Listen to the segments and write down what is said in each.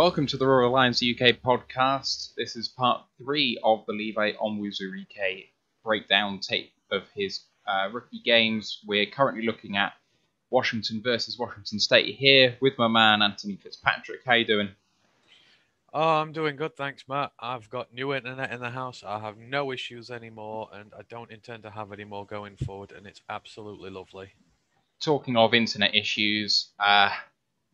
Welcome to the Roar of the Lions UK podcast. This is part three of the Levi Onwuzurike breakdown tape of his uh, rookie games. We're currently looking at Washington versus Washington State here with my man Anthony Fitzpatrick. How you doing? Oh, I'm doing good, thanks, Matt. I've got new internet in the house. I have no issues anymore, and I don't intend to have any more going forward, and it's absolutely lovely. Talking of internet issues, uh,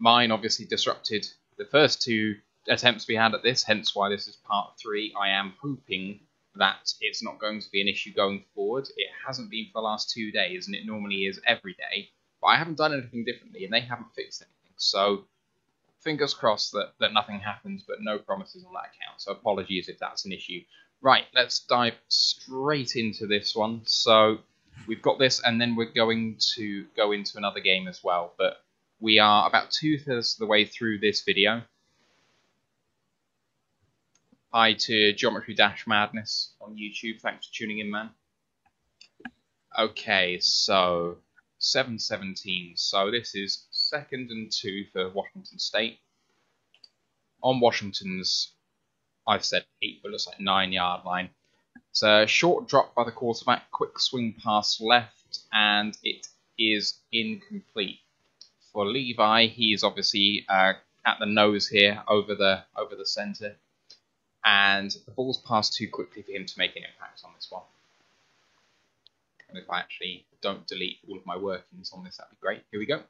mine obviously disrupted the first two attempts we had at this, hence why this is part three. I am hoping that it's not going to be an issue going forward. It hasn't been for the last two days, and it normally is every day. But I haven't done anything differently, and they haven't fixed anything. So fingers crossed that, that nothing happens, but no promises on that account. So apologies if that's an issue. Right, let's dive straight into this one. So we've got this, and then we're going to go into another game as well. But we are about two-thirds of the way through this video. Hi to Geometry Dash Madness on YouTube. Thanks for tuning in, man. Okay, so 717. So this is second and two for Washington State. On Washington's, I've said eight, but looks like nine yard line. It's a short drop by the quarterback, quick swing pass left, and it is incomplete for Levi. He's obviously uh, at the nose here, over the over the centre, and the ball's passed too quickly for him to make an impact on this one. And if I actually don't delete all of my workings on this, that'd be great. Here we go.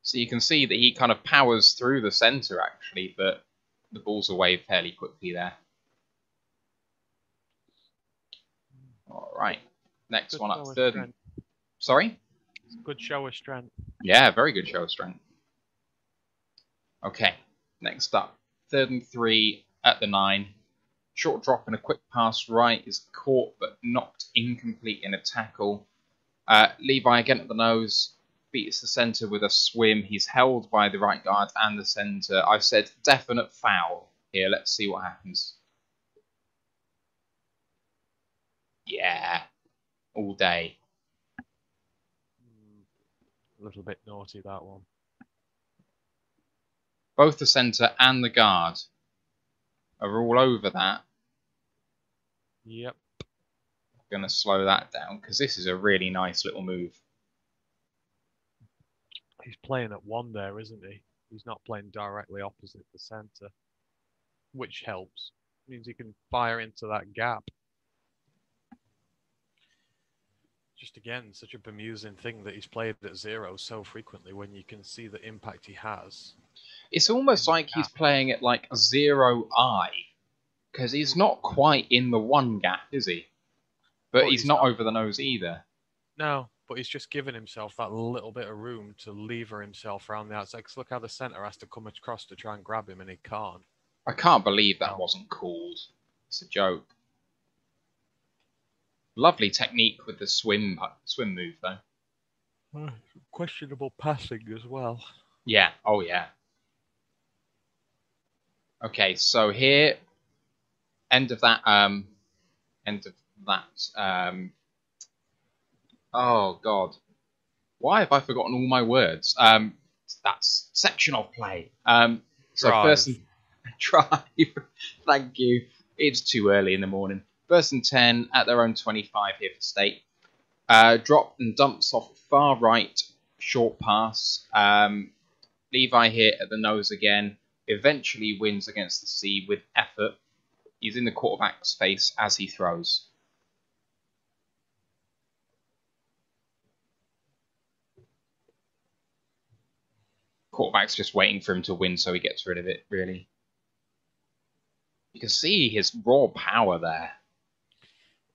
So you can see that he kind of powers through the centre actually, but the ball's away fairly quickly there. All right. Next Good one up, third. strength. Sorry? Good show of strength. Yeah, very good show of strength. Okay, next up, third and three at the nine. Short drop and a quick pass right is caught but knocked incomplete in a tackle. Uh, Levi again at the nose beats the centre with a swim. He's held by the right guard and the centre. I've said definite foul here. Let's see what happens. Yeah, all day. Mm, A little bit naughty, that one. both the centre and the guard are all over that. Yep. I'm going to slow that down because this is a really nice little move. He's playing at one there, isn't he? He's not playing directly opposite the centre, which helps. Means he can fire into that gap. Just again, such a bemusing thing that he's played at zero so frequently when you can see the impact he has. It's almost like he's playing it like zero eye because he's not quite in the one gap, is he? But Well, he's he's not not. over the nose either. No, but he's just given himself that little bit of room to lever himself around the outside. 'Cause look how the centre has to come across to try and grab him, and he can't. I can't believe that No. wasn't called. It's a joke. Lovely technique with the swim swim move though. Questionable passing as well. Yeah. Oh yeah. Okay, so here, end of that. Um, end of that. Um. Oh God, why have I forgotten all my words? Um, that's section of play. Um, so Drive. first drive. Thank you. It's too early in the morning. First and ten at their own twenty-five here for State. Uh, drop and dumps off far right, short pass. Um, Levi here at the nose again. Eventually wins against the sea with effort. He's in the quarterback's face as he throws. Quarterback's just waiting for him to win so he gets rid of it, really. You can see his raw power there.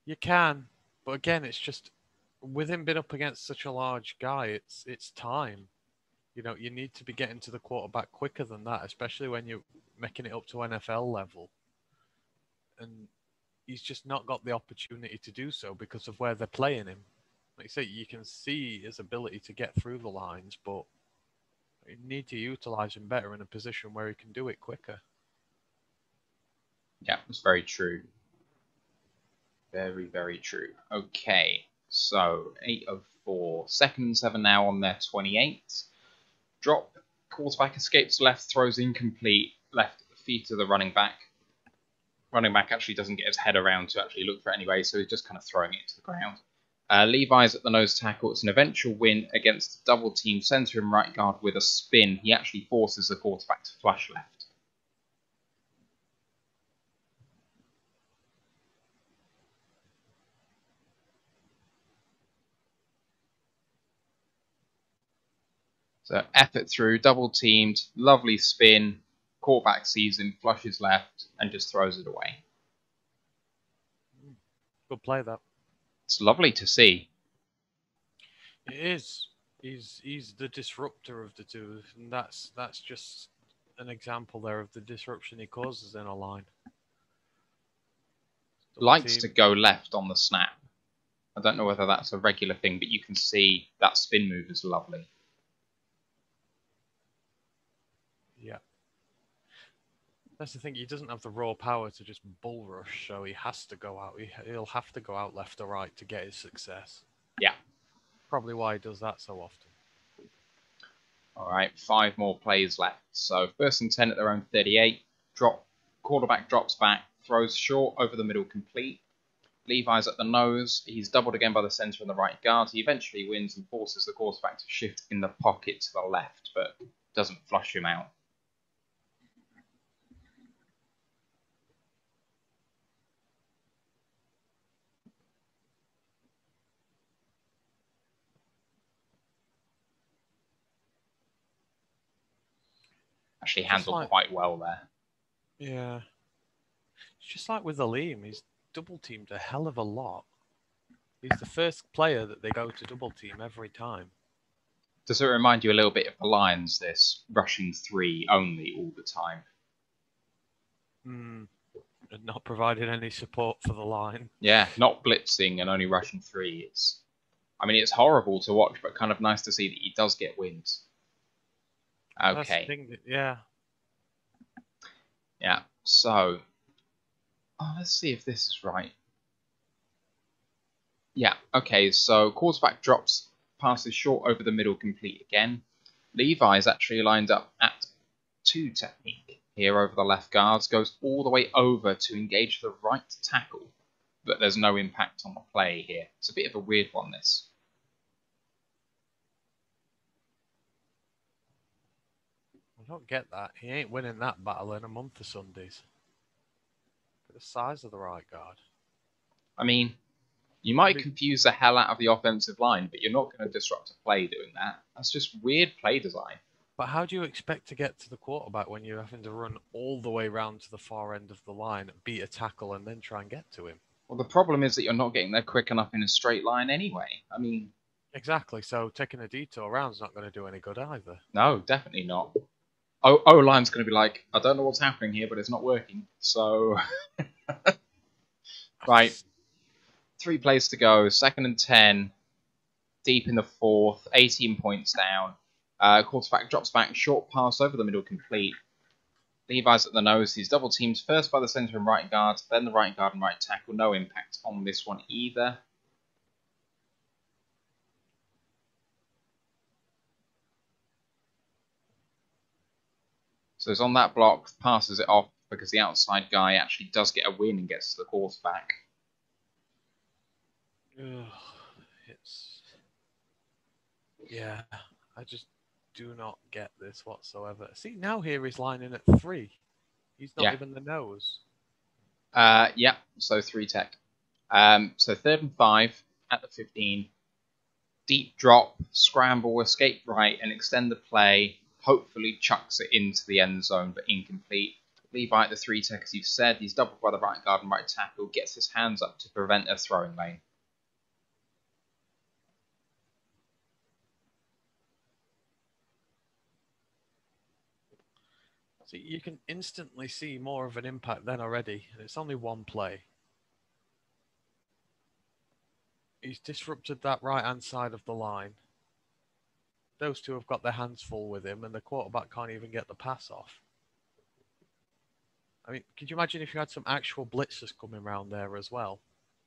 You can, but again, it's just with him being up against such a large guy, it's it's time. You know, you need to be getting to the quarterback quicker than that, especially when you're making it up to NFL level. And he's just not got the opportunity to do so because of where they're playing him. Like you say, you can see his ability to get through the lines, but you need to utilize him better in a position where he can do it quicker. Yeah, it's very true. Very, very true. Okay. So, 8 of 4. Second and 7 now on their 28. Drop, quarterback escapes left, throws incomplete, left feet of the running back. Running back actually doesn't get his head around to actually look for it anyway, so he's just kind of throwing it to the ground. Uh, Levi's at the nose tackle. It's an eventual win against double team centre and right guard with a spin. He actually forces the quarterback to flush left. So effort through, double teamed, lovely spin, quarterback sees him, flushes left, and just throws it away. Good play that. It's lovely to see. It is. He's he's the disruptor of the two, and that's that's just an example there of the disruption he causes in a line. Double Likes team. to go left on the snap. I don't know whether that's a regular thing, but you can see that spin move is lovely. Yeah. That's the thing. He doesn't have the raw power to just bull rush, so he has to go out. He, he'll have to go out left or right to get his success. Yeah. Probably why he does that so often. All right, five more plays left. So first and ten at their own 38. Drop, quarterback drops back, throws short over the middle, complete. Levi's at the nose. He's doubled again by the centre and the right guard. He eventually wins and forces the quarterback to shift in the pocket to the left, but doesn't flush him out. Actually handled like- quite well there. Yeah. It's just like with Alim, he's double teamed a hell of a lot. He's the first player that they go to double team every time. Does it remind you a little bit of the Lions, this rushing three only all the time? Hmm. And not providing any support for the line. Yeah, not blitzing and only rushing three. It's, I mean, it's horrible to watch, but kind of nice to see that he does get wins. Okay, that- yeah. yeah. So, oh, let's see if this is right. Yeah. Okay. So quarterback drops, passes short over the middle, complete again. Levi's actually lined up at two technique here over the left guards, goes all the way over to engage the right tackle, but there's no impact on the play here. It's a bit of a weird one. This. Don't get that. He ain't winning that battle in a month of Sundays. Look at the size of the right guard. I mean, you might confuse the hell out of the offensive line, but you're not going to disrupt a play doing that. That's just weird play design. But how do you expect to get to the quarterback when you're having to run all the way round to the far end of the line, beat a tackle, and then try and get to him? Well, the problem is that you're not getting there quick enough in a straight line anyway. I mean, Exactly. So taking a detour around's not going to do any good either. no, definitely not. O, line's going to be like, I don't know what's happening here, but it's not working. So, right, three plays to go. Second and ten, deep in the fourth, 18 points down. Uh, quarterback drops back, short pass over the middle, complete. Levi's at the nose. He's double teamed first by the centre and right guard, then the right guard and right tackle. No impact on this one either. So it's on that block, passes it off because the outside guy actually does get a win and gets the quarterback. Ugh, it's yeah. I just do not get this whatsoever. See now here he's lining at three. He's not Yeah. even the nose. Uh, yeah, so three tech. Um, so third and five at the 15. Deep drop, scramble, escape right, and extend the play. Hopefully chucks it into the end zone, but incomplete. Levi at the three tech, as you've said, he's doubled by the right guard and right tackle, gets his hands up to prevent a throwing lane. See, you can instantly see more of an impact then already, and it's only one play. He's disrupted that right hand side of the line. Those two have got their hands full with him, and the quarterback can't even get the pass off. I mean, could you imagine if you had some actual blitzers coming around there as well?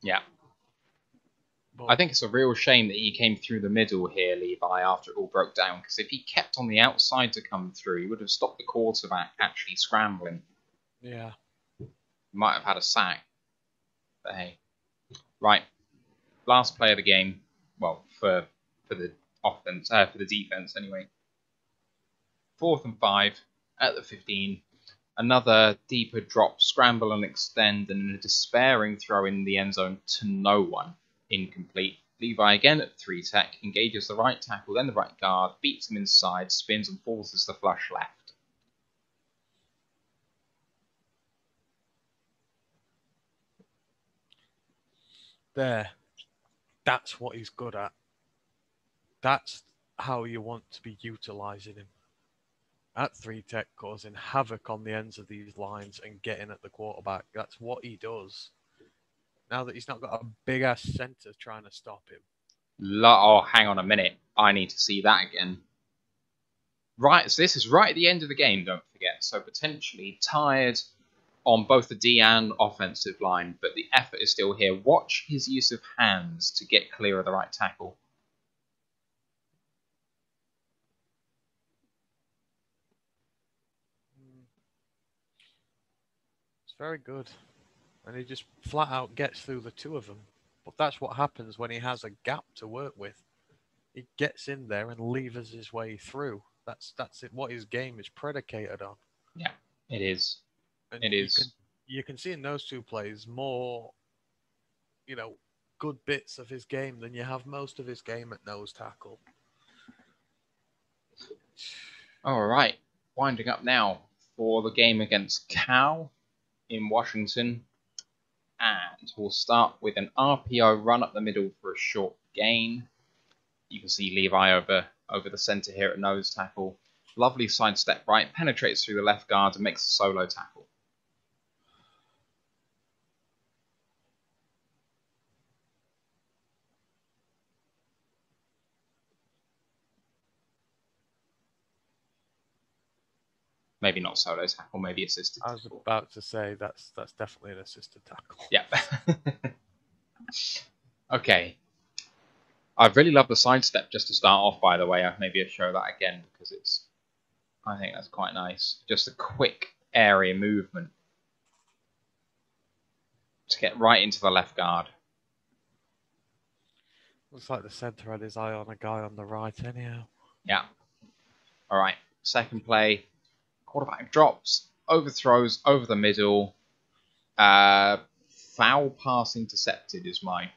Yeah. But I think it's a real shame that he came through the middle here, Levi, after it all broke down. Because if he kept on the outside to come through, he would have stopped the quarterback actually scrambling. yeah, Might have had a sack. But hey, right. Last play of the game. Well, for for the offense, uh, for the defense anyway. Fourth and five at the 15. Another deeper drop, scramble and extend, and a despairing throw in the end zone to no one. Incomplete. Levi again at three tech, engages the right tackle, then the right guard, beats him inside, spins and forces the flush left. there. That's what he's good at. That's how you want to be utilizing him. At three tech, causing havoc on the ends of these lines and getting at the quarterback. That's what he does. Now that he's not got a big ass center trying to stop him. Oh, hang on a minute. I need to see that again. Right, so this is right at the end of the game, don't forget. So potentially tired on both the D and offensive line, but the effort is still here. Watch his use of hands to get clear of the right tackle. Very good. And he just flat out gets through the two of them. But that's what happens when he has a gap to work with. He gets in there and levers his way through. That's that's it. What his game is predicated on. Yeah, it is. And It you is. Can, you can see in those two plays more, you know, good bits of his game than you have most of his game at nose tackle. All right, winding up now for the game against Cal in Washington. And we'll start with an RPO run up the middle for a short gain. You can see Levi over over the center here at nose tackle. Lovely side step right, penetrates through the left guard and makes a solo tackle. Maybe not solo tackle, maybe assisted I was tackle. about to say that's that's definitely an assisted tackle. Yeah. okay. I really love the sidestep just to start off, by the way. I maybe I'll show that again because it's. I think that's quite nice. Just a quick area movement to get right into the left guard. Looks like the centre had his eye on a guy on the right, anyhow. Yeah. All right. Second play. Quarterback drops, overthrows over the middle. Uh, foul pass intercepted is mine.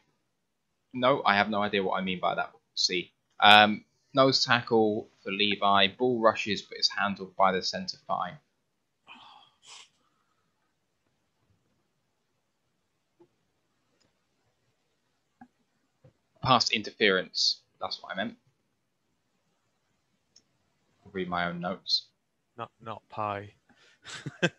No, I have no idea what I mean by that. We'll see. Um, nose tackle for Levi. Bull rushes, but is handled by the centre fine. Pass interference. That's what I meant. I'll read my own notes. Not not pie.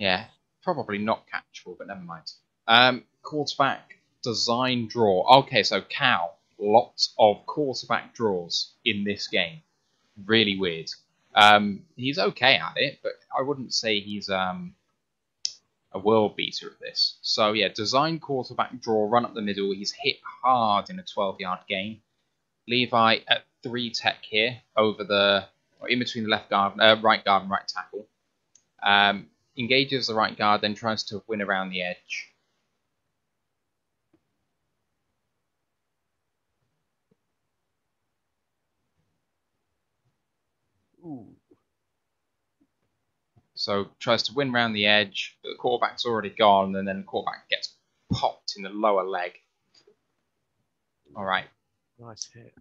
Yeah, probably not catchable, but never mind. Um, quarterback design draw. Okay, so Cal. lots of quarterback draws in this game. Really weird. Um, he's okay at it, but I wouldn't say he's um, a world beater at this. So yeah, design quarterback draw, run up the middle. He's hit hard in a 12-yard game. Levi at three tech here over the or in between the left guard, uh, right guard, and right tackle. Um, engages the right guard, then tries to win around the edge. Ooh. So tries to win around the edge, but the quarterback's already gone, and then the quarterback gets popped in the lower leg. All right. Nice hit.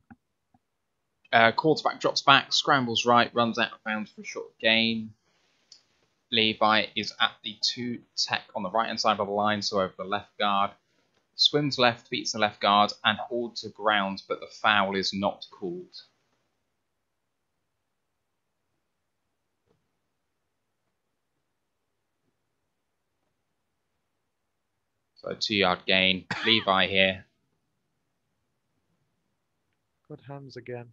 Uh, quarterback drops back, scrambles right, runs out of bounds for a short gain. Levi is at the two tech on the right hand side of the line, so over the left guard. Swims left, beats the left guard, and holds the ground, but the foul is not called. So two yard gain. Levi here. Good hands again.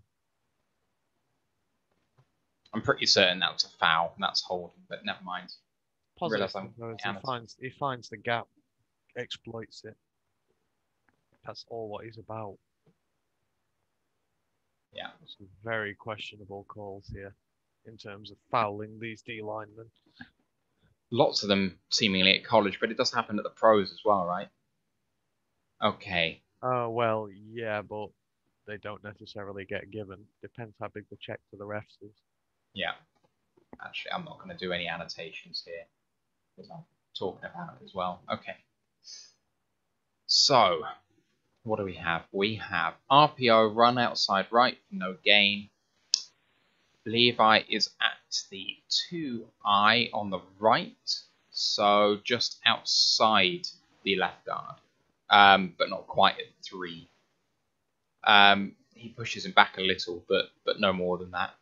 I'm pretty certain that was a foul, and that's holding, but never mind. Positive. Realise I'm though, is he finds he finds the gap, exploits it. That's all what he's about. Yeah. Some very questionable calls here in terms of fouling these D linemen. Lots of them seemingly at college, but it does happen at the pros as well, right? Okay. Oh well, yeah, but they don't necessarily get given. Depends how big the check to the refs is. Yeah. Actually, I'm not going to do any annotations here because I'm talking about it as well. Okay. So, what do we have? We have RPO run outside right for no gain. Levi is at the 2i on the right, so just outside the left guard, um, but not quite at 3. Um, he pushes him back a little, but but no more than that.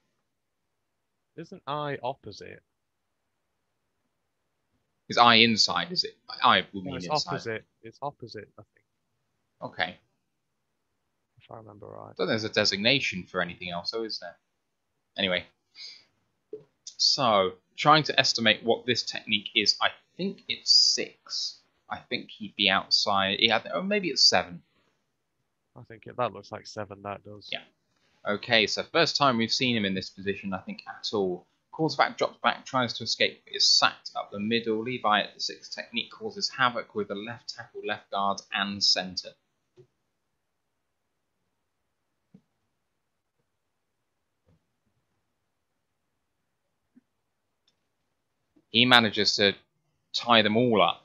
Isn't I opposite? Is I inside? Is it? I will No, mean it's inside. opposite. It's opposite, I think, Okay. if I remember right. I there's a designation for anything else, though, is there? Anyway. So, trying to estimate what this technique is, I think it's six. I think he'd be outside. Yeah, oh, maybe it's seven. I think it, that looks like seven. That does. Yeah. Okay, so first time we've seen him in this position, I think, at all. Calls drops back, tries to escape, but is sacked up the middle. Levi at the six technique causes havoc with the left tackle, left guard, and centre. He manages to tie them all up.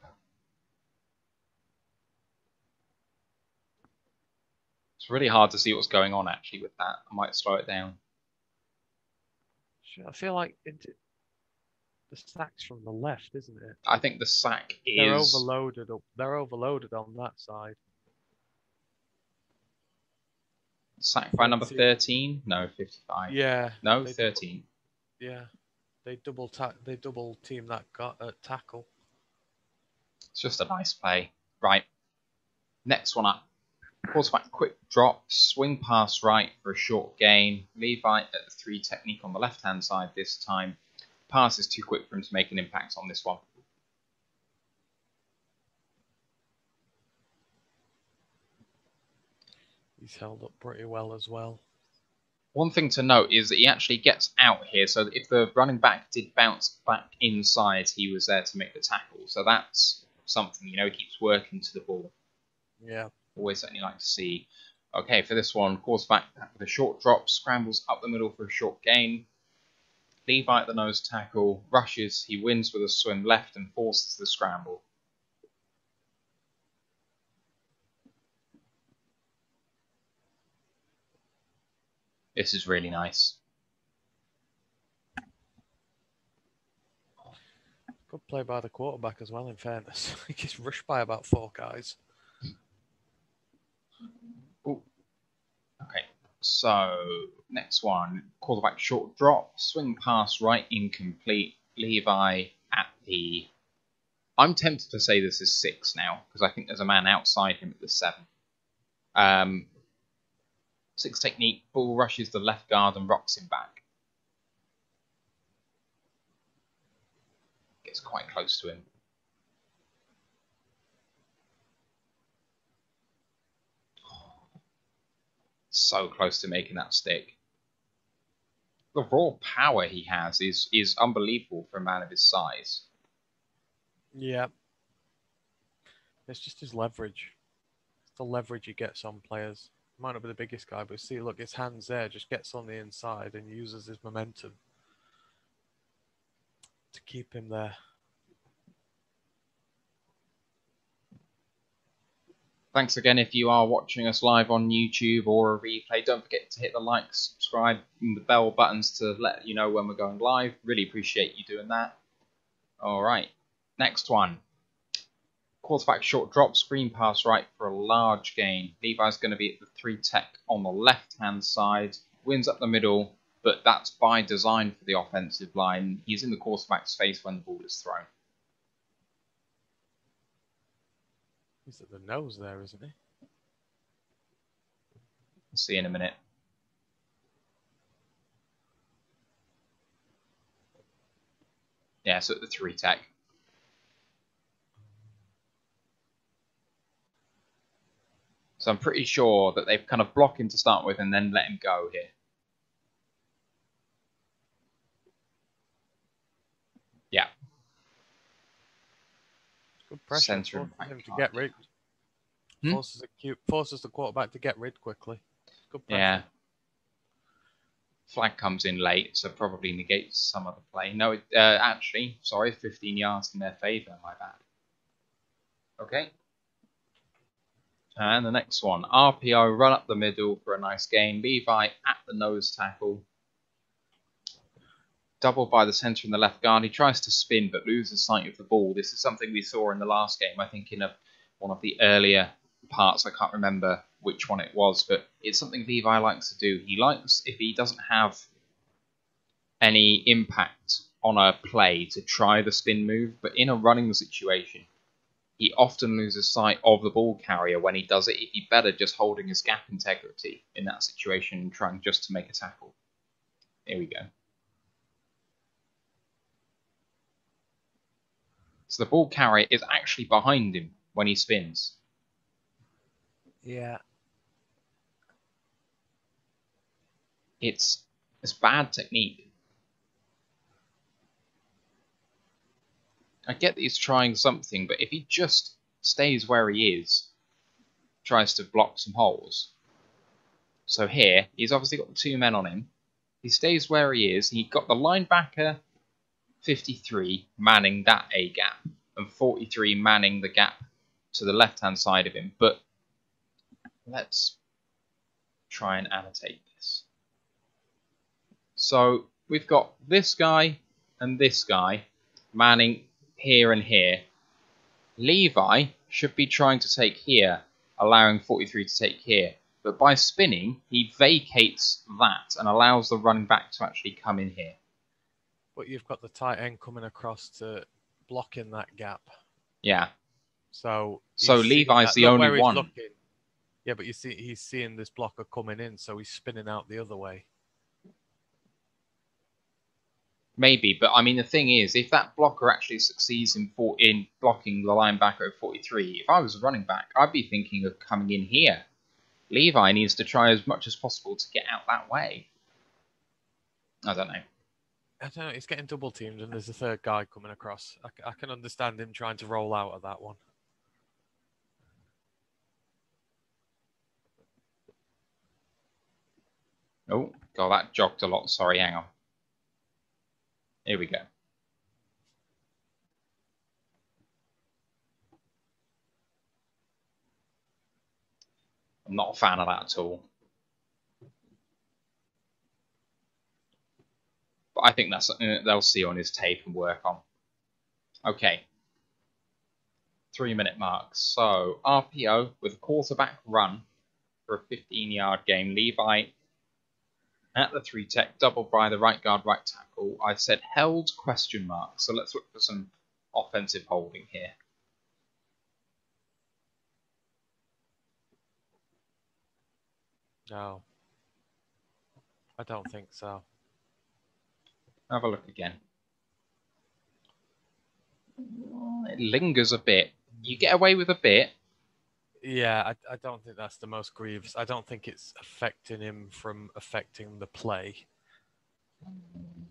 It's really hard to see what's going on actually with that. I might slow it down. I feel like it, the stack's from the left, isn't it? I think the sack is. They're overloaded up. They're overloaded on that side. sack by number 13. 13? No, 55. Yeah. No, they 13. Yeah. They double ta- They double team that got uh, tackle. It's just a nice play. Right. Next one up. Quarterback quick drop, swing pass right for a short gain. Levi at the three technique on the left hand side this time. Pass is too quick for him to make an impact on this one. He's held up pretty well as well. One thing to note is that he actually gets out here, so if the running back did bounce back inside, he was there to make the tackle. So that's something, you know, he keeps working to the ball. Yeah. Always certainly like to see. Okay, for this one, quarterback with a short drop, scrambles up the middle for a short gain. Levi at the nose tackle, rushes, he wins with a swim left and forces the scramble. This is really nice. Good play by the quarterback as well, in fairness. he gets rushed by about four guys. So next one, quarterback short drop, swing pass right incomplete. Levi at the. I'm tempted to say this is six now because I think there's a man outside him at the seven. Um, six technique, bull rushes the left guard and rocks him back. Gets quite close to him. So close to making that stick. The raw power he has is is unbelievable for a man of his size. Yeah. It's just his leverage. It's the leverage he gets on players. Might not be the biggest guy, but see, look, his hands there, just gets on the inside and uses his momentum to keep him there. Thanks again if you are watching us live on YouTube or a replay. Don't forget to hit the like, subscribe, and the bell buttons to let you know when we're going live. Really appreciate you doing that. All right, next one. Quarterback short drop, screen pass right for a large gain. Levi's going to be at the three tech on the left hand side. Wins up the middle, but that's by design for the offensive line. He's in the quarterback's face when the ball is thrown. He's at the nose there, isn't he? We'll see in a minute. Yeah, so at the three tech. So So I'm pretty sure that they've kind of blocked him to start with and then let him go here. Yeah. Good pressure. Centre and forces him to get rid. Hmm? Forces, the, cu- forces the quarterback to get rid quickly. Good pressure. Yeah. Flag comes in late, so probably negates some of the play. No, it, uh, actually, sorry, 15 yards in their favour, my bad. Okay. And the next one, RPO run up the middle for a nice gain. Levi at the nose tackle. Doubled by the centre and the left guard. He tries to spin but loses sight of the ball. This is something we saw in the last game, I think, in a, one of the earlier parts. I can't remember which one it was, but it's something Levi likes to do. He likes, if he doesn't have any impact on a play, to try the spin move, but in a running situation, he often loses sight of the ball carrier when he does it. He'd be better just holding his gap integrity in that situation and trying just to make a tackle. Here we go. So the ball carrier is actually behind him when he spins. Yeah. It's it's bad technique. I get that he's trying something, but if he just stays where he is, tries to block some holes. So here, he's obviously got the two men on him. He stays where he is. He got the linebacker 53 manning that A gap, and 43 manning the gap to the left hand side of him. But let's try and annotate this. So we've got this guy and this guy manning here and here. Levi should be trying to take here, allowing 43 to take here. But by spinning, he vacates that and allows the running back to actually come in here. But you've got the tight end coming across to block in that gap. Yeah. So So Levi's the only one. looking. Yeah, but you see, he's seeing this blocker coming in, so he's spinning out the other way. Maybe, but I mean the thing is, if that blocker actually succeeds in for, in blocking the linebacker at 43, if I was a running back, I'd be thinking of coming in here. Levi needs to try as much as possible to get out that way. I don't know. I don't know. He's getting double teamed, and there's a third guy coming across. I can understand him trying to roll out of that one. Oh, God, that jogged a lot. Sorry, hang on. Here we go. I'm not a fan of that at all. But I think that's something that they'll see on his tape and work on. Okay. Three minute mark. So, RPO with a quarterback run for a 15 yard game. Levi at the three tech, doubled by the right guard, right tackle. I said held question mark. So let's look for some offensive holding here. No, I don't think so. Have a look again. It lingers a bit. You get away with a bit. Yeah, I, I don't think that's the most grievous. I don't think it's affecting him from affecting the play. And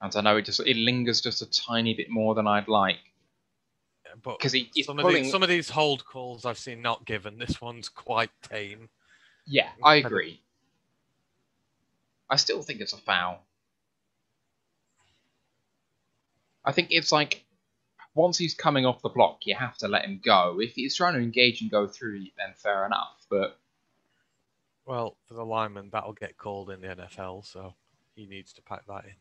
I don't know. It just it lingers just a tiny bit more than I'd like But because he, some of pulling. these some of these hold calls I've seen not given. This one's quite tame. Yeah, I agree. I still think it's a foul. I think it's like once he's coming off the block, you have to let him go. If he's trying to engage and go through, then fair enough. But Well, for the lineman, that'll get called in the NFL, so he needs to pack that in.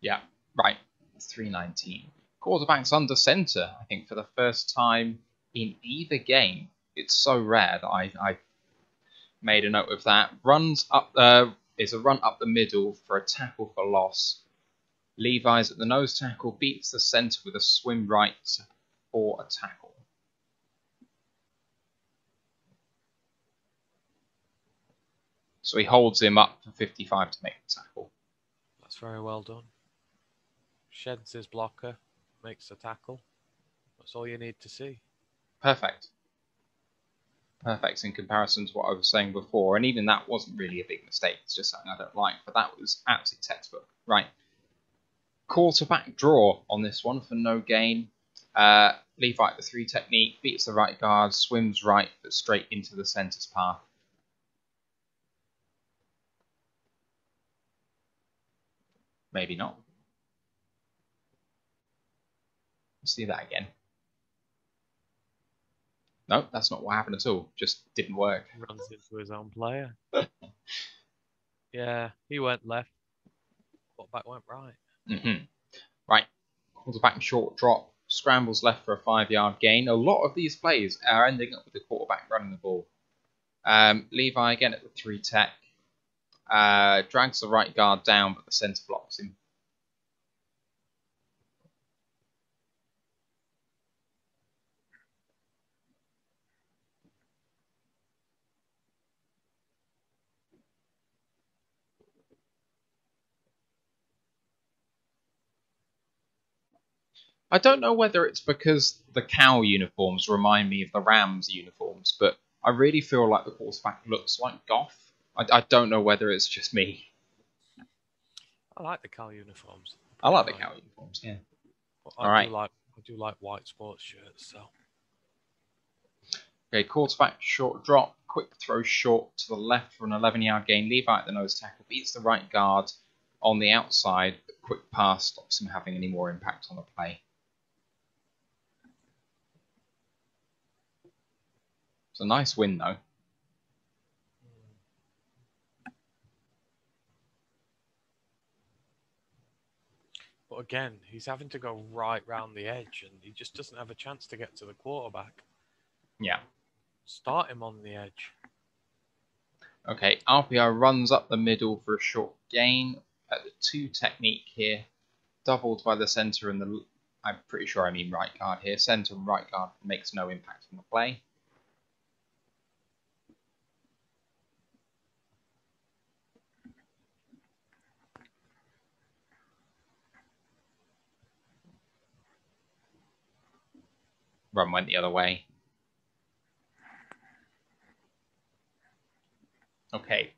yeah, right, three nineteen. Quarterback's under center. I think for the first time in either game. It's so rare that I I made a note of that. Runs up uh, is a run up the middle for a tackle for loss. Levi's at the nose tackle beats the center with a swim right for a tackle. So he holds him up for 55 to make the tackle. That's very well done. Sheds his blocker, makes a tackle. That's all you need to see. Perfect. perfect in comparison to what I was saying before, and even that wasn't really a big mistake. It's just something I don't like, but that was absolute textbook. Right. Quarterback draw on this one for no gain. Uh, Levi the three technique beats the right guard, swims right, but straight into the centre's path. Maybe not. Let's see that again. No, that's not what happened at all. Just didn't work. Runs into his own player. yeah, he went left. Quarterback went right. Mm-hmm. Right. Quarterback short drop. Scrambles left for a five yard gain. A lot of these plays are ending up with the quarterback running the ball. Um, Levi again at the three tech. Uh, drags the right guard down, but the centre blocks him. I don't know whether it's because the Cal uniforms remind me of the Rams uniforms, but I really feel like the quarterback looks like Goff. I, I don't know whether it's just me. I like the Cal uniforms. I like the Cal uniforms, yeah. But I All right. do like I do like white sports shirts, so Okay, quarterback short drop, quick throw short to the left for an 11 yard gain. Levi at the nose tackle beats the right guard on the outside, but quick pass stops him having any more impact on the play. It's a nice win though. but again, he's having to go right round the edge and he just doesn't have a chance to get to the quarterback. Yeah. Start him on the edge. Okay, RPO runs up the middle for a short gain at the two technique here, doubled by the centre and the. I'm pretty sure I mean right guard here. Centre and right guard makes no impact on the play. Run went the other way. Okay,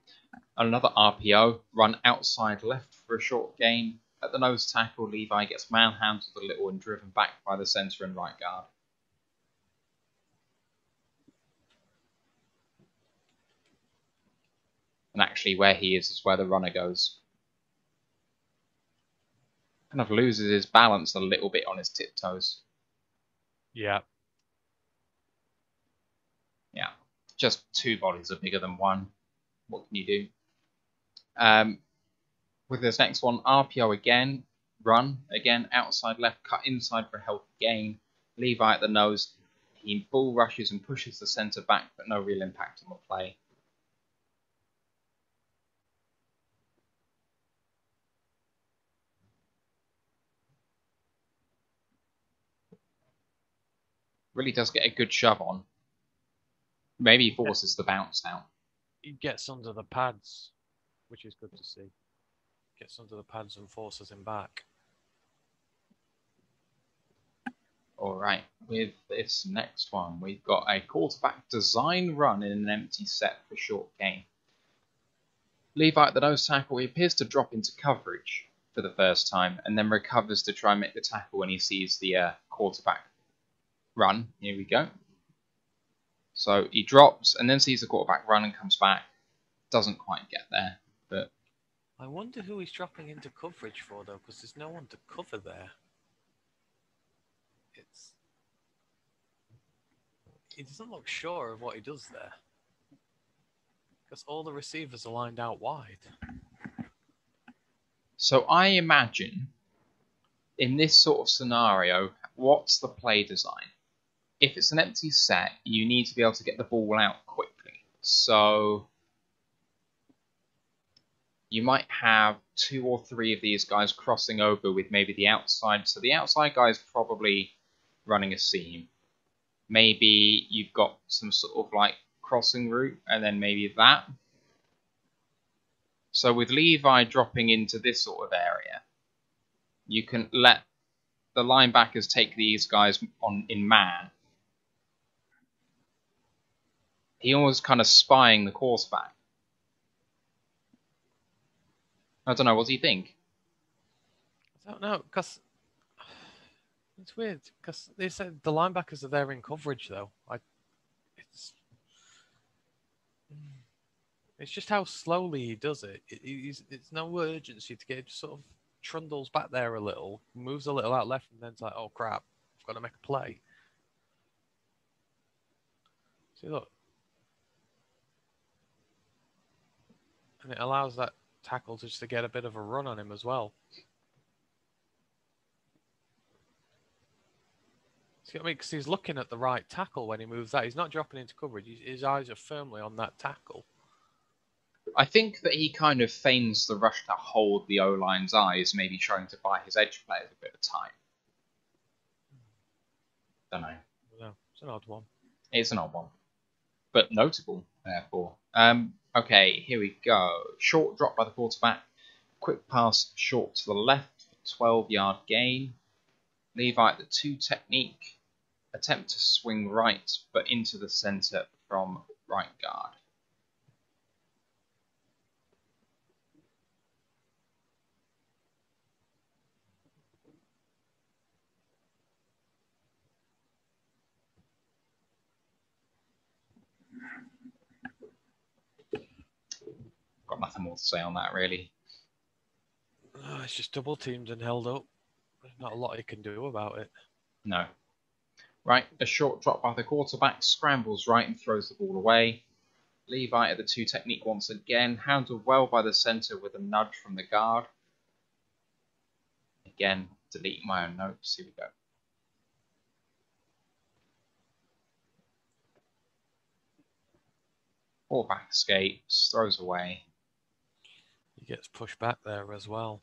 another RPO, run outside left for a short gain. At the nose tackle, Levi gets manhandled a little and driven back by the centre and right guard. And actually, where he is is where the runner goes. Kind of loses his balance a little bit on his tiptoes. Yeah. Yeah, just two bodies are bigger than one. What can you do? Um, with this next one, RPO again, run again, outside left, cut inside for a healthy gain. Levi at the nose, he bull rushes and pushes the centre back, but no real impact on the play. Really does get a good shove on. Maybe he forces the bounce out. He gets under the pads, which is good to see. Gets under the pads and forces him back. All right, with this next one, we've got a quarterback design run in an empty set for short gain. Levi at the nose tackle, he appears to drop into coverage for the first time and then recovers to try and make the tackle when he sees the uh, quarterback run. Here we go. So he drops and then sees the quarterback run and comes back. Doesn't quite get there, but I wonder who he's dropping into coverage for though, because there's no one to cover there. It's he doesn't look sure of what he does there. Because all the receivers are lined out wide. So I imagine in this sort of scenario, what's the play design? If it's an empty set, you need to be able to get the ball out quickly. So you might have two or three of these guys crossing over with maybe the outside. So the outside guy is probably running a seam. Maybe you've got some sort of like crossing route and then maybe that. So with Levi dropping into this sort of area, you can let the linebackers take these guys on in man. He almost kind of spying the quarterback. I don't know. What do you think? I don't know because it's weird because they said the linebackers are there in coverage though. I, it's it's just how slowly he does it. it he's, it's no urgency to get. It just sort of trundles back there a little, moves a little out left, and then it's like, oh crap, I've got to make a play. See, look, and it allows that tackle to just to get a bit of a run on him as well. See what I mean? Because he's looking at the right tackle when he moves that. He's not dropping into coverage. His eyes are firmly on that tackle. I think that he kind of feigns the rush to hold the O line's eyes, maybe trying to buy his edge players a bit of time. Don't know. No, it's an odd one. It's an odd one, but notable, therefore. Um, okay, here we go. Short drop by the quarterback. Quick pass short to the left, 12 yard gain. Levi at the two technique. Attempt to swing right, but into the center from right guard. Got nothing more to say on that, really. Oh, it's just double teamed and held up. There's not a lot he can do about it. No. Right, a short drop by the quarterback, scrambles right and throws the ball away. Levi at the two technique once again, handled well by the centre with a nudge from the guard. Again, deleting my own notes. Here we go. Quarterback escapes, throws away. Gets pushed back there as well.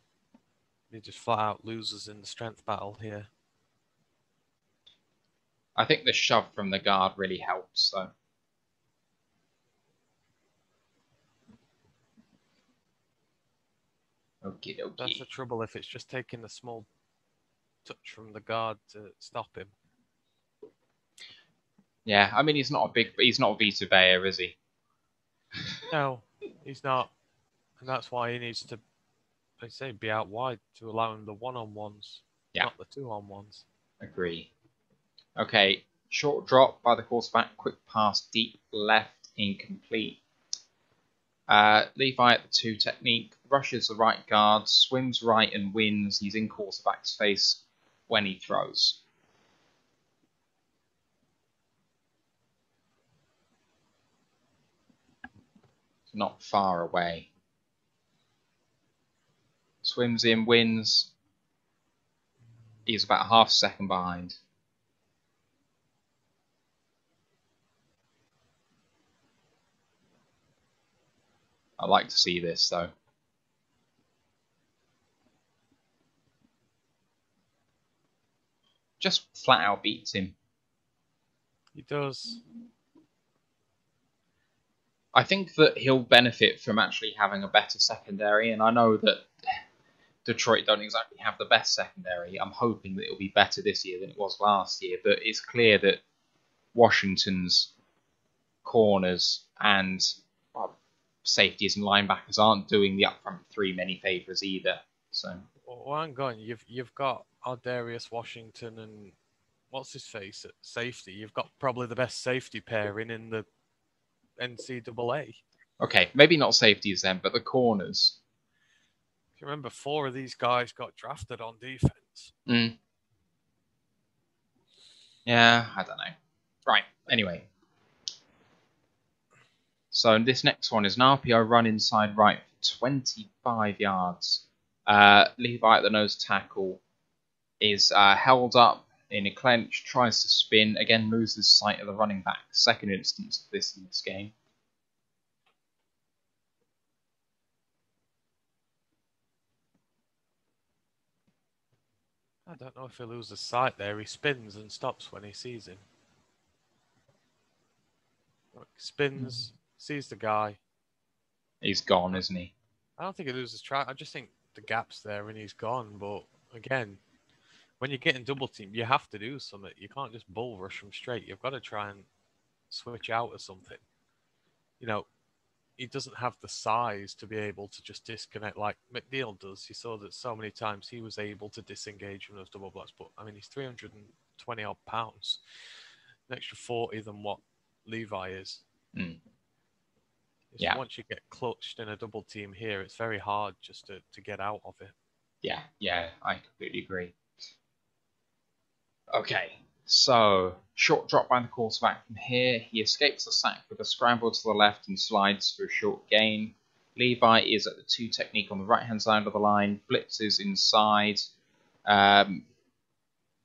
He just flat out loses in the strength battle here. I think the shove from the guard really helps, though. Okie That's the trouble if it's just taking a small touch from the guard to stop him. Yeah, I mean he's not a big, he's not a Vita Vea, is he? No, he's not. And that's why he needs to, I say, be out wide to allow him the one on ones, Yeah. not the two on ones. Agree. Okay, short drop by the quarterback, quick pass deep left, incomplete. Uh, Levi at the two technique, rushes the right guard, swims right and wins. He's in quarterback's face when he throws. Not far away. Swims in, wins. He's about half a second behind. I'd like to see this though. Just flat out beats him. He does. I think that he'll benefit from actually having a better secondary, and I know that Detroit don't exactly have the best secondary. I'm hoping that it'll be better this year than it was last year, but it's clear that Washington's corners and well, safeties and linebackers aren't doing the upfront three many favors either. So Well, hang on. You've you've got Ardarius Washington and what's his face at safety. You've got probably the best safety pairing in the NCAA. okay, maybe not safeties then, but the corners. You remember, four of these guys got drafted on defense. Mm. Yeah, I don't know. Right. Anyway. So this next one is an RPO run inside right for 25 yards. Uh, Levi at the nose tackle is uh, held up in a clench, tries to spin, again loses sight of the running back. Second instance of this in this game. I don't know if he loses sight there. He spins and stops when he sees him. Look, spins, hmm. sees the guy. He's gone, isn't he? I don't think he loses track. I just think the gap's there and he's gone. But again, when you're getting double teamed, you have to do something. You can't just bull rush them straight. You've got to try and switch out or something. you know, he doesn't have the size to be able to just disconnect like McNeill does. You saw that so many times he was able to disengage from those double blocks. But I mean, he's 320 odd pounds, an extra 40 than what Levi is. Mm. Yeah. Once you get clutched in a double team here, it's very hard just to, to get out of it. Yeah, yeah, I completely agree. Okay, so short drop by the quarterback from here. He escapes the sack with a scramble to the left and slides for a short gain. Levi is at the two technique on the right hand side of the line. Blitzes inside. Um,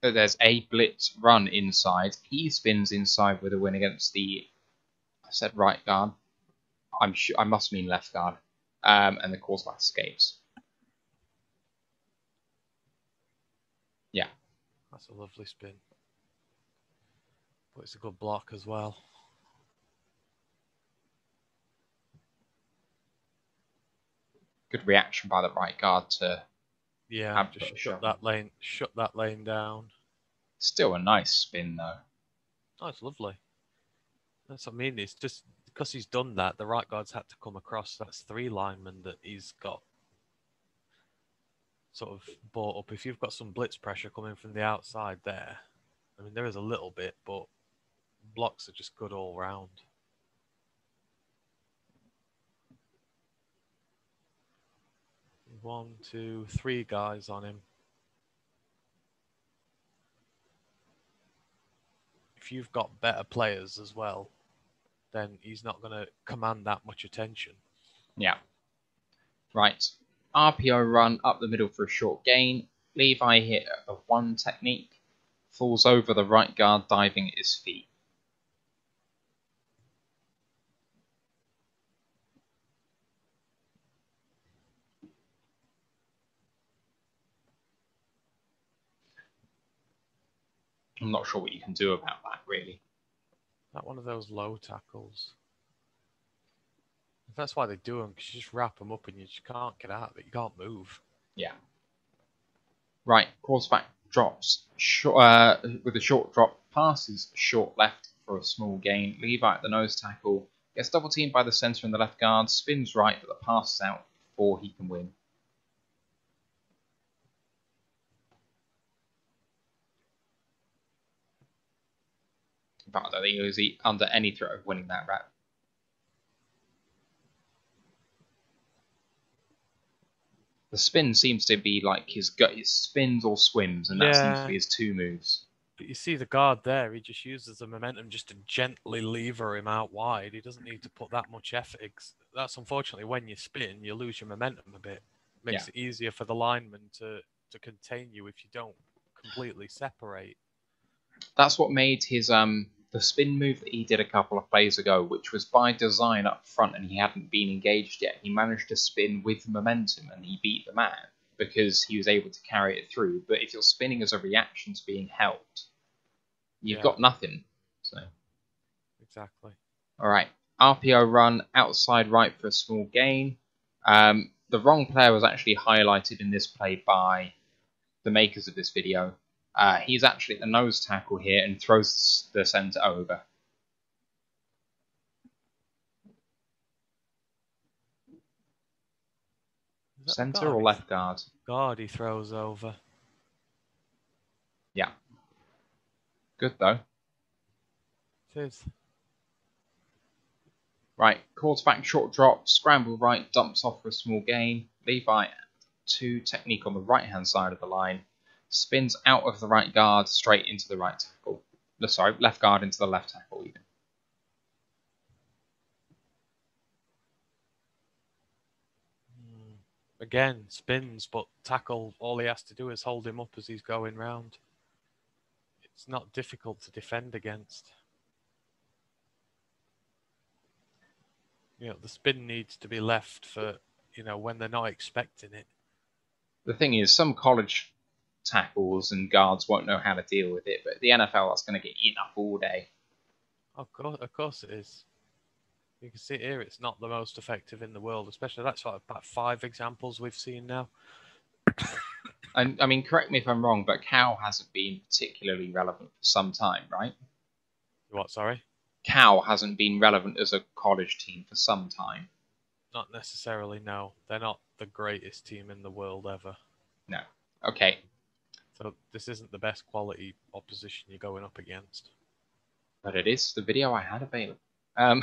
there's a blitz run inside. He spins inside with a win against the. I said right guard. I'm sure I must mean left guard. Um, and the quarterback escapes. Yeah. That's a lovely spin. But it's a good block as well. Good reaction by the right guard to Yeah, Ab- just shut that lane, shut that lane down. Still a nice spin though. Oh, it's lovely. That's what I mean. It's just because he's done that, the right guard's had to come across. That's three linemen that he's got sort of bought up. If you've got some blitz pressure coming from the outside there, I mean, there is a little bit, but blocks are just good all round. One, two, three guys on him. If you've got better players as well, then he's not going to command that much attention. Yeah. Right. RPO run up the middle for a short gain. Levi hit a one technique. Falls over the right guard, diving at his feet. I'm not sure what you can do about that, really. Not one of those low tackles. That's why they do them, because you just wrap them up and you just can't get out of it. You can't move. Yeah. Right, quarterback drops short, uh, with a short drop, passes short left for a small gain. Levi at the nose tackle gets double teamed by the centre and the left guard, spins right, but the pass is out before he can win. But I don't think he was under any threat of winning that rep. The spin seems to be like his gut. It spins or swims, and that seems to be his two moves. But you see the guard there, he just uses the momentum just to gently lever him out wide. He doesn't need to put that much effort. That's unfortunately when you spin, you lose your momentum a bit. It Makes it easier for the lineman to, to contain you if you don't completely separate. That's what made his um the spin move that he did a couple of plays ago, which was by design up front, and he hadn't been engaged yet. He managed to spin with momentum, and he beat the man because he was able to carry it through. But if you're spinning as a reaction to being helped, you've Yeah. got nothing. So. Exactly. All right, RPO run outside right for a small gain. Um, the wrong player was actually highlighted in this play by the makers of this video. Uh, he's actually at the nose tackle here and throws the center over. Is that the Center guard or left guard? Guard he throws over. Yeah. Good though. It is. Right, quarterback short drop, scramble right, dumps off for a small gain. Levi two technique on the right hand side of the line, spins out of the right guard straight into the right tackle. No, sorry, left guard into the left tackle even. Hmm. Again, spins, but tackle, all he has to do is hold him up as he's going round. It's not difficult to defend against. You know, the spin needs to be left for, you know, when they're not expecting it. The thing is, some college tackles and guards won't know how to deal with it, but the NFL that's going to get eaten up all day. Of course, of course it is. You can see here it's not the most effective in the world, especially that's what about five examples we've seen now. And I mean, correct me if I'm wrong, but Cal hasn't been particularly relevant for some time, right? What? Sorry. Cal hasn't been relevant as a college team for some time. Not necessarily, no. They're not the greatest team in the world ever. No. Okay. So this isn't the best quality opposition you're going up against. But it is the video I had available. Um,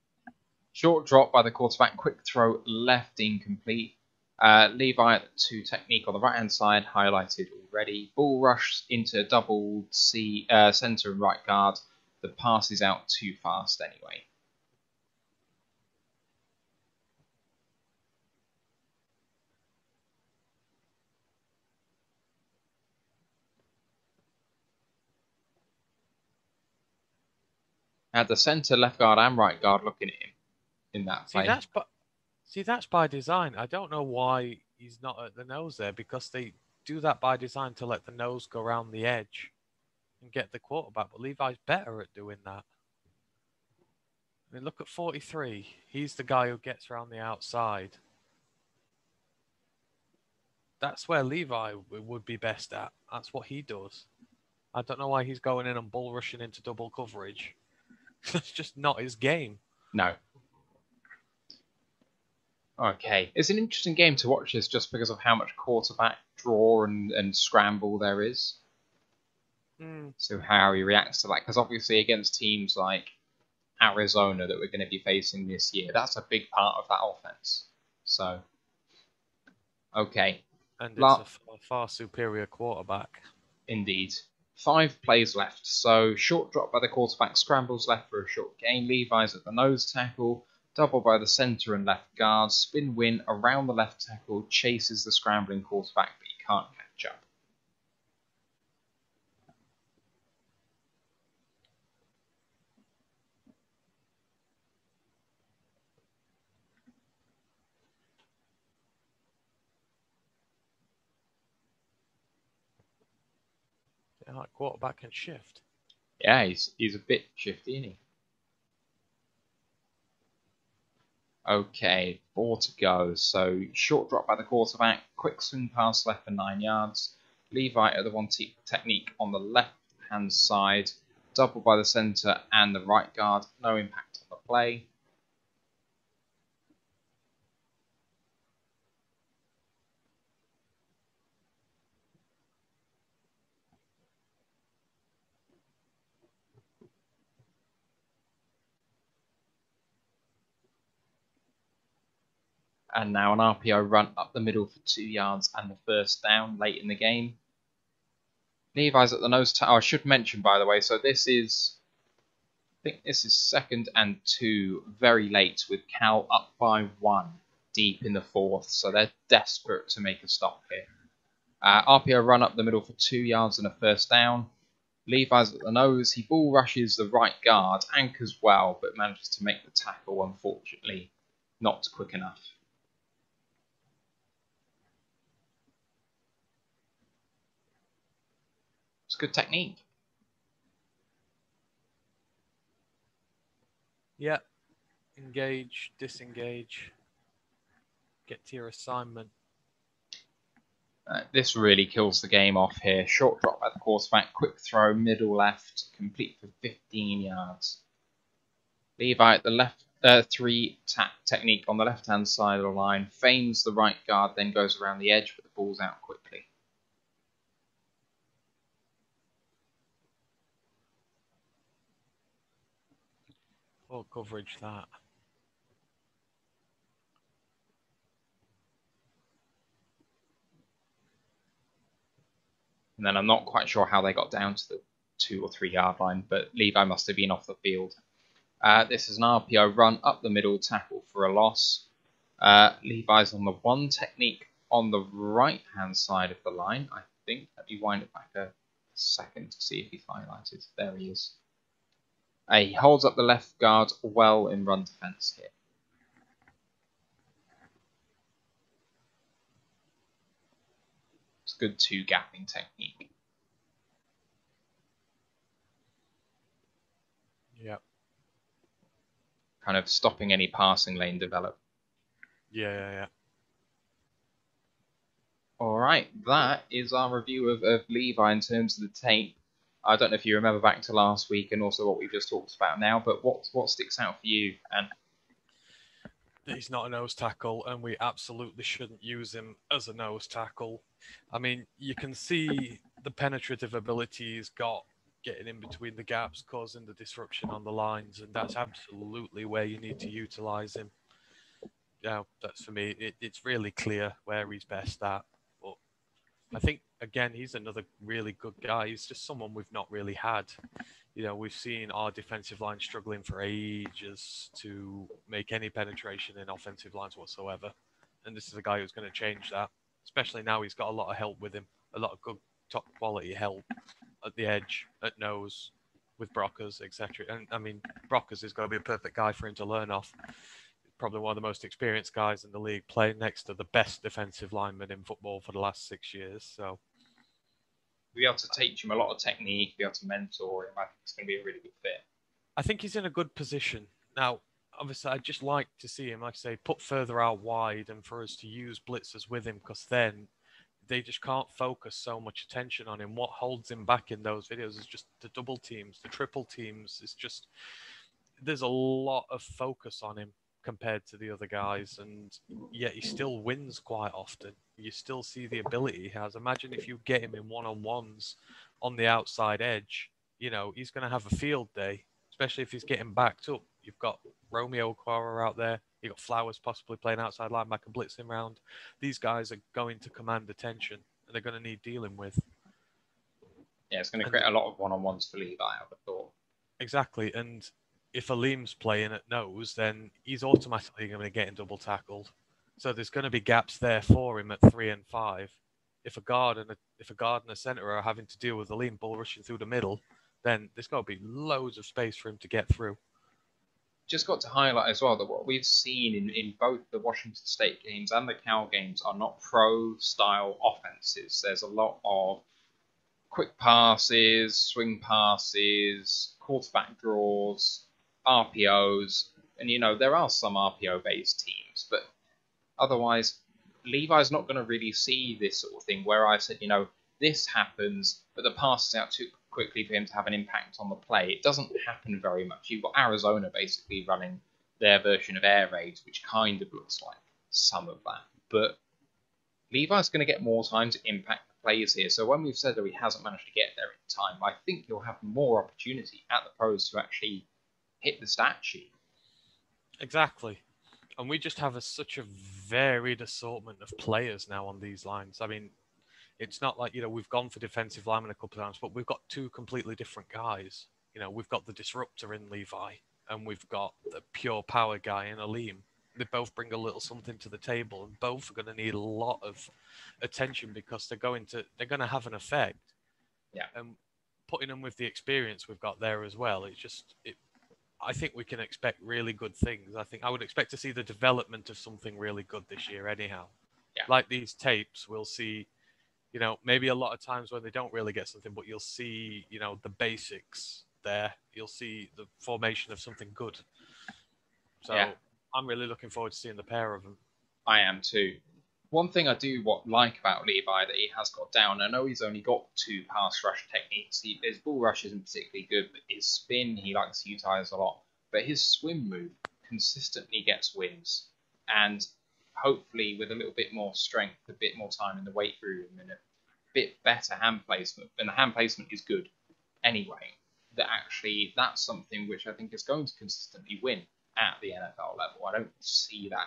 short drop by the quarterback, quick throw left incomplete. Uh, Levi two technique on the right hand side, highlighted already. Bull rush into double C uh, center and right guard. The pass is out too fast anyway. Had the centre, left guard, and right guard looking at him in that See, play. that's but see that's by design. I don't know why he's not at the nose there because they do that by design to let the nose go around the edge and get the quarterback. But Levi's better at doing that. I mean, look at 43. He's the guy who gets around the outside. That's where Levi would be best at. That's what he does. I don't know why he's going in and bull rushing into double coverage. That's just not his game. No. Okay. It's an interesting game to watch this just because of how much quarterback draw and, and scramble there is. Hmm. So how he reacts to that. Because obviously against teams like Arizona that we're going to be facing this year, that's a big part of that offense. So, okay. And it's La- a f- a far superior quarterback. Indeed. Five plays left. So short drop by the quarterback, scrambles left for a short gain. Levi's at the nose tackle, double by the centre and left guard, spin win around the left tackle, chases the scrambling quarterback, but he can't catch up. Like quarterback can shift. Yeah, he's he's a bit shifty, isn't he? Okay, four to go. So short drop by the quarterback, quick swing pass left for nine yards. Levi at the one te- technique on the left hand side, double by the centre and the right guard. No impact on the play. And now an RPO run up the middle for two yards and the first down late in the game. Levi's at the nose tackle. I should mention, by the way, so this is, I think this is second and two, very late with Cal up by one deep in the fourth. So they're desperate to make a stop here. Uh, RPO run up the middle for two yards and a first down. Levi's at the nose. He bull rushes the right guard, anchors well, but manages to make the tackle, unfortunately, not quick enough. Good technique. Yeah. Engage, disengage. Get to your assignment. Uh, this really kills the game off here. Short drop by the quarterback, quick throw, middle left, complete for 15 yards. Levi at the left, uh, three tap technique on the left hand side of the line, feigns the right guard, then goes around the edge, but the ball's out quickly. Full coverage that. And then I'm not quite sure how they got down to the two or three yard line, but Levi must have been off the field. Uh, this is an RPO run up the middle, tackle for a loss. Uh, Levi's on the one technique on the right hand side of the line, I think. Let me wind it back a second to see if he's highlighted. There he is. He holds up the left guard well in run defense here. It's good two gapping technique. Yep. kind of stopping any passing lane develop. Yeah, yeah, yeah. All right, that is our review of, of Levi in terms of the tape. I don't know if you remember back to last week and also what we've just talked about now, but what what sticks out for you? And he's not a nose tackle, and we absolutely shouldn't use him as a nose tackle. I mean, you can see the penetrative ability he's got getting in between the gaps, causing the disruption on the lines, and that's absolutely where you need to utilize him. Yeah, that's for me. It, it's really clear where he's best at. I think again, he's another really good guy. He's just someone we've not really had. You know, we've seen our defensive line struggling for ages to make any penetration in offensive lines whatsoever. And this is a guy who's going to change that, especially now he's got a lot of help with him, a lot of good top quality help at the edge, at nose, with Brockers, etc. And I mean, Brockers is going to be a perfect guy for him to learn off. Probably one of the most experienced guys in the league, playing next to the best defensive lineman in football for the last six years. So be able to teach him a lot of technique, be able to mentor him. I think it's going to be a really good fit. I think he's in a good position now. Obviously, I'd just like to see him, like I say, put further out wide, and for us to use blitzers with him, because then they just can't focus so much attention on him. What holds him back in those videos is just the double teams, the triple teams. It's just there's a lot of focus on him compared to the other guys, and yet he still wins quite often. You still see the ability he has. Imagine if you get him in one on ones on the outside edge, you know, he's going to have a field day, especially if he's getting backed up. You've got Romeo Okwara out there. You've got Flowers possibly playing outside linebacker, blitzing round. These guys are going to command attention and they're going to need dealing with. Yeah, it's going to create a lot of one on ones for Levi, I would have thought. Exactly. And if Alim's playing at nose, then he's automatically going to get in double tackled. So there's going to be gaps there for him at three and five. If a guard and a, if a guard and a center are having to deal with Alim bull rushing through the middle, then there's got to be loads of space for him to get through. Just got to highlight as well that what we've seen in, in both the Washington State games and the Cal games are not pro style offenses. There's a lot of quick passes, swing passes, quarterback draws, RPOs, and you know there are some RPO based teams, but otherwise Levi's not going to really see this sort of thing where I said, you know, this happens, but the pass is out too quickly for him to have an impact on the play. It doesn't happen very much. You've got Arizona basically running their version of air raids, which kind of looks like some of that. But Levi's going to get more time to impact the plays here. So when we've said that he hasn't managed to get there in time, I think he'll have more opportunity at the pros to actually hit the stat sheet. Exactly. And we just have a, such a varied assortment of players now on these lines. I mean, it's not like, you know, we've gone for defensive linemen a couple of times, but we've got two completely different guys. You know, we've got the disruptor in Levi and we've got the pure power guy in Alim. They both bring a little something to the table and both are going to need a lot of attention because they're going to they're going to have an effect. Yeah. And putting them with the experience we've got there as well, it just it I think we can expect really good things. I think I would expect to see the development of something really good this year, anyhow. Yeah. Like these tapes, we'll see, you know, maybe a lot of times when they don't really get something, but you'll see, you know, the basics there. You'll see the formation of something good. So yeah. I'm really looking forward to seeing the pair of them. I am too one thing I do what like about Levi that he has got down. I know he's only got two pass rush techniques. He, his bull rush isn't particularly good, but his spin he likes to utilize a lot. But his swim move consistently gets wins, and hopefully with a little bit more strength, a bit more time in the weight room, and a bit better hand placement. And the hand placement is good anyway. That actually that's something which I think is going to consistently win at the NFL level. I don't see that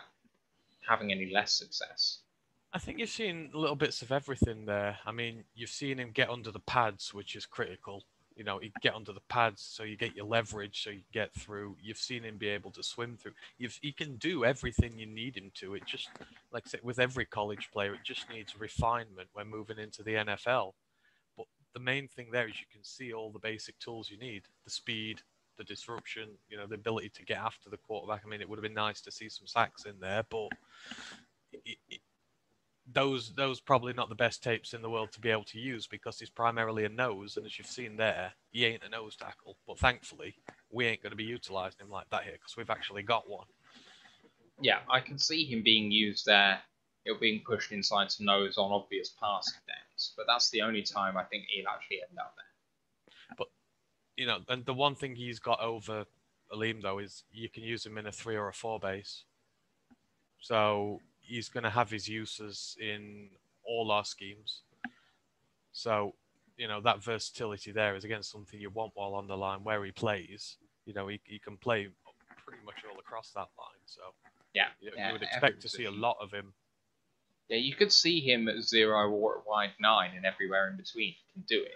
having any less success. I think you've seen little bits of everything there. I mean, you've seen him get under the pads, which is critical. You know, he get under the pads so you get your leverage, so you get through. You've seen him be able to swim through. You've, he can do everything you need him to. It just, like I said, with every college player, it just needs refinement when moving into the NFL. But the main thing there is you can see all the basic tools you need: the speed, the disruption, you know, the ability to get after the quarterback. I mean, it would have been nice to see some sacks in there, but it, it, those those probably not the best tapes in the world to be able to use because he's primarily a nose, and as you've seen there, he ain't a nose tackle. But thankfully, we ain't going to be utilising him like that here because we've actually got one. Yeah, I can see him being used there. It being pushed inside to nose on obvious passing downs, but that's the only time I think he'll actually end up there. But you know, and the one thing he's got over Alim though is you can use him in a three or a four base. So he's going to have his uses in all our schemes. So you know that versatility there is again something you want while on the line where he plays. You know, he, he can play pretty much all across that line. So Yeah, you, yeah, you would expect to see a lot of him. Yeah, you could see him at zero or wide nine and everywhere in between. He can do it.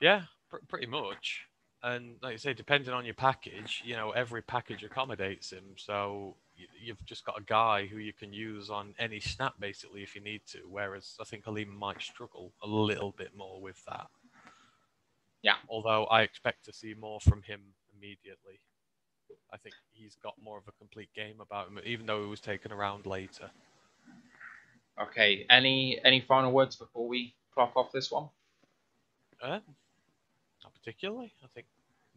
Yeah, pr- pretty much. And like you say, depending on your package, you know, every package accommodates him. So you've just got a guy who you can use on any snap basically if you need to. Whereas I think Alim might struggle a little bit more with that. Yeah. Although I expect to see more from him immediately. I think he's got more of a complete game about him, even though he was taken around later. Okay, any any final words before we clock off this one? Uh, not particularly. I think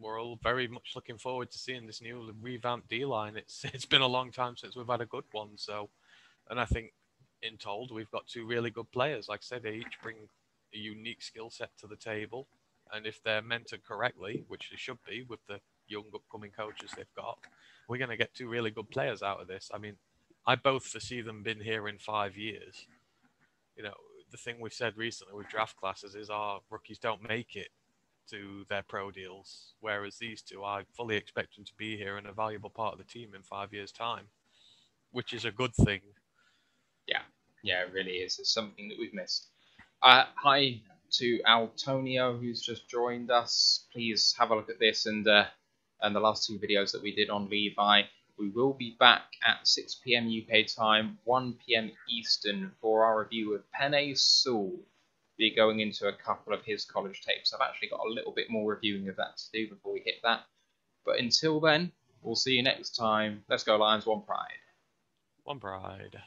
we're all very much looking forward to seeing this new revamped D line. It's it's been a long time since we've had a good one. So, and I think in told we've got two really good players. Like I said, they each bring a unique skill set to the table, and if they're mentored correctly, which they should be with the young upcoming coaches they've got, we're going to get two really good players out of this. I mean, I both foresee them being here in five years. You know, the thing we've said recently with draft classes is our rookies don't make it to their pro deals, whereas these two, I fully expect them to be here and a valuable part of the team in five years' time, which is a good thing. Yeah, yeah, it really is. It's something that we've missed. Uh, hi to Altonio, who's just joined us. Please have a look at this and uh, and the last two videos that we did on Levi. We will be back at 6 p.m. UK time, 1 p.m. Eastern for our review of Penei Sewell. Be going into a couple of his college tapes. I've actually got a little bit more reviewing of that to do before we hit that. But until then, we'll see you next time. Let's go Lions, one pride. One pride.